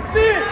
Monty!